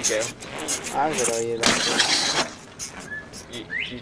Thank you. I'm gonna eat that. You, you,